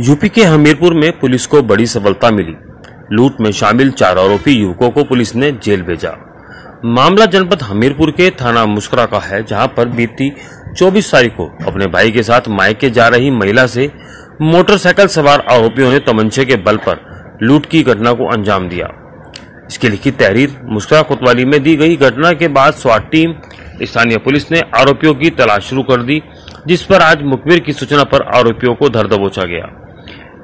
UP के हमीरपुर में police को बड़ी सफलता मिली। लूट में शामिल चार आरोपी युवकों को पुलिस ने जेल भेजा। मामला जनपद हमीरपुर के थाना मुस्करा का है, जहाँ पर बीती 24 तारीख को अपने भाई के साथ मायके जा रही महिला से मोटरसाइकिल सवार आरोपियों ने तमंचे के बल पर लूट की घटना को अंजाम दिया। इसकी लिखित तहरीर मुस्करा कोतवाली में दी गई। घटना के बाद स्वाट टीम, स्थानीय पुलिस ने आरोपियों की तलाश शुरू कर दी, जिस पर आज मुखबिर की सूचना पर आरोपियों को धर दबोचा गया।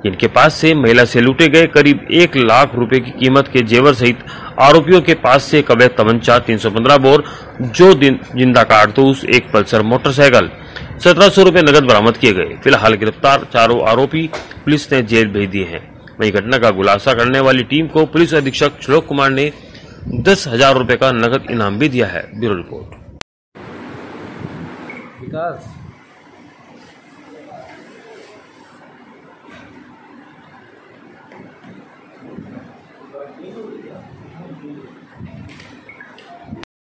इनके पास से महिला से लूटे गए करीब एक लाख रुपए की कीमत के जेवर सहित आरोपियों के पास से अवैध तमंचा 315 बोर, जो ज़िंदा कारतूस एक पल्सर मोटरसाइकिल, सत्रह सौ रुपये नगद बरामद किए गए। फ़िलहाल गिरफ़्तार चारों आरोपी पुलिस ने जेल भेज दिए हैं। वही घटना का खुलासा करने वाली टीम को पुलिस अधीक्षक श्लोक कुमार ने दस हज़ार रूपए का नगद इनाम भी दिया है। Bureau report. विकास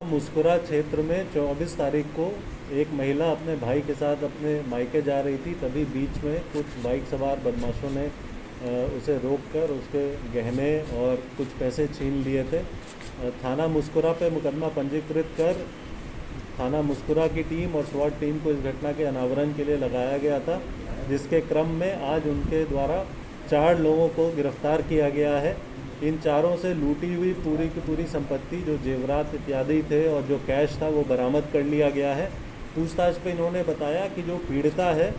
मुस्कुरा क्षेत्र में 24 तारीख को एक महिला अपने भाई के साथ अपने मायके जा रही थी, तभी बीच में कुछ बाइक सवार बदमाशों ने उसे रोककर उसके गहने और कुछ पैसे छीन लिए थे। थाना मुस्कुरा पे मुकदमा पंजीकृत कर थाना मुस्कुरा की टीम और स्वाट टीम को इस घटना के अनावरण के लिए लगाया गया था, जिसके क्रम में आज उनके द्वारा चार लोगों को गिरफ़्तार किया गया है। इन चारों से लूटी हुई पूरी की पूरी संपत्ति, जो जेवरात इत्यादि थे और जो कैश था, वो बरामद कर लिया गया है। पूछताछ पे इन्होंने बताया कि जो पीड़िता है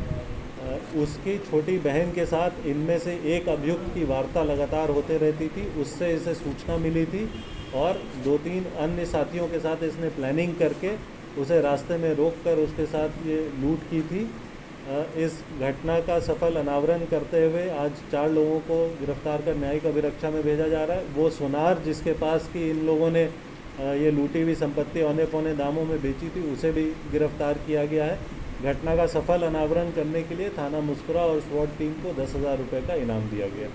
उसकी छोटी बहन के साथ इनमें से एक अभियुक्त की वार्ता लगातार होते रहती थी। उससे इसे सूचना मिली थी और दो तीन अन्य साथियों के साथ इसने प्लानिंग करके उसे रास्ते में रोक कर उसके साथ ये लूट की थी। इस घटना का सफल अनावरण करते हुए आज चार लोगों को गिरफ़्तार कर न्यायिक अभिरक्षा में भेजा जा रहा है। वो सोनार, जिसके पास कि इन लोगों ने ये लूटी हुई संपत्ति औने पौने दामों में बेची थी, उसे भी गिरफ़्तार किया गया है। घटना का सफल अनावरण करने के लिए थाना मुस्कुरा और स्वाट टीम को दस हज़ार रुपये का इनाम दिया गया।